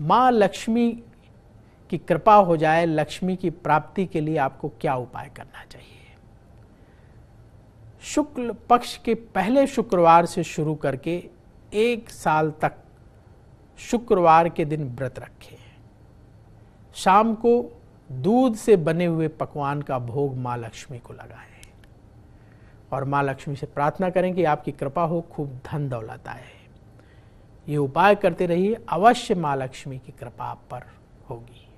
माँ लक्ष्मी की कृपा हो जाए, लक्ष्मी की प्राप्ति के लिए आपको क्या उपाय करना चाहिए? शुक्ल पक्ष के पहले शुक्रवार से शुरू करके एक साल तक शुक्रवार के दिन व्रत रखें। शाम को दूध से बने हुए पकवान का भोग माँ लक्ष्मी को लगाएँ। और माँ लक्ष्मी से प्रार्थना करें कि आपकी कृपा हो, खूब धन दौलत आए। ये उपाय करते रहिए। अवश्य माँ लक्ष्मी की कृपा पर होगी।